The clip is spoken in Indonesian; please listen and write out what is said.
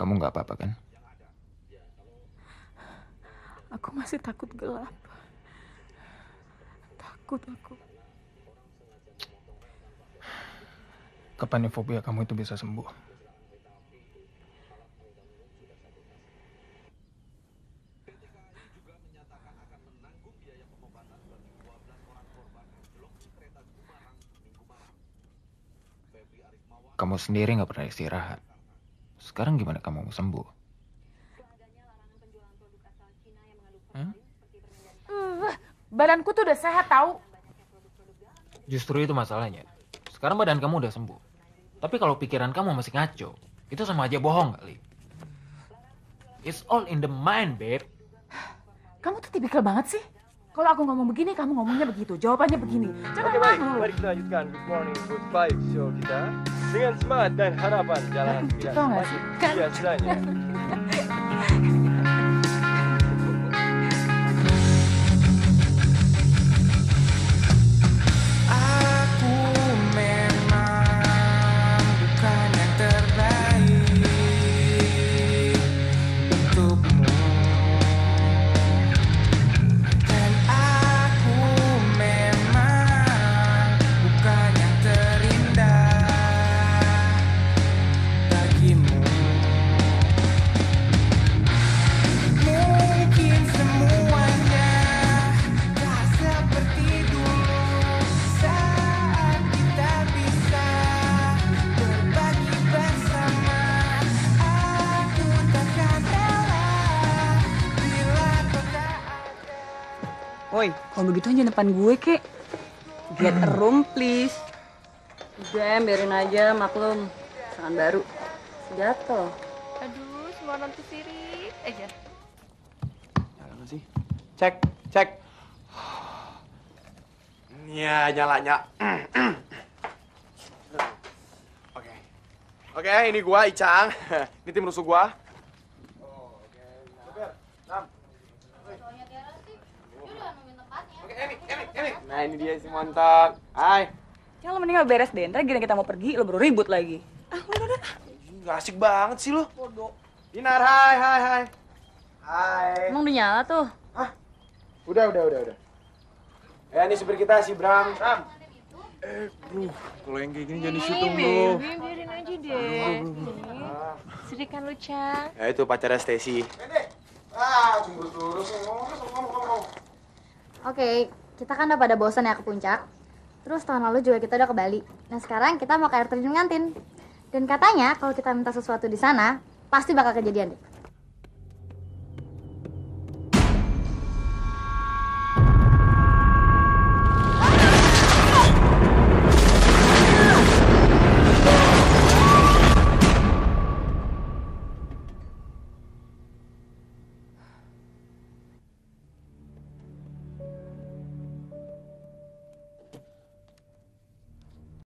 Kamu nggak apa-apa kan? Aku masih takut gelap. Takut aku. Kapan fobia kamu itu bisa sembuh? Kamu sendiri nggak pernah istirahat. Sekarang gimana kamu mau sembuh? Hmm? Uh, badanku tuh udah sehat tahu. Justru itu masalahnya. Sekarang badan kamu udah sembuh. Tapi kalau pikiran kamu masih ngaco, itu sama aja bohong kali. It's all in the mind, babe. Kamu tuh tipikal banget sih. Kalau aku ngomong begini, kamu ngomongnya begitu. Jawabannya begini. Jangan Oke baik, mari kita lanjutkan Good Morning Good Vibes show kita dengan semangat dan harapan jalan tidak gak semakin biasanya. Woi, kalau begitu aja depan gue, kek. Get a room, please. Udah, biarin aja, maklum. Sangan baru. Jatuh. Aduh, semua nonton sirik aja. Nyala nggak sih? Cek, cek. Ya, nyala, nyala. Oke. Oke, ini gua Icang. Ini tim rusuh gua. Oke, ini, ini, ini. Nah, ini dia si montok. Hai. Ya lo mending beres deh, ntar gini kita mau pergi, lo baru ribut lagi. Ah, udah, udah. Asik banget sih lu. Dinar, hai, hai, hai. Hai. Emang udah nyala tuh? Udah, udah, udah, udah. Ya, ini supir kita si Bram. Bram. Eh, bro, kalau yang kayak gini jadi syuting bro. Baby, biarin aja deh. Sedih kan lu, Cang? Ya itu pacarnya Stacy. Oke, kita kan udah pada bosan ya ke puncak. Terus tahun lalu juga kita udah ke Bali. Nah sekarang kita mau ke air terjun ngantin. Dan katanya kalau kita minta sesuatu di sana, pasti bakal kejadian deh.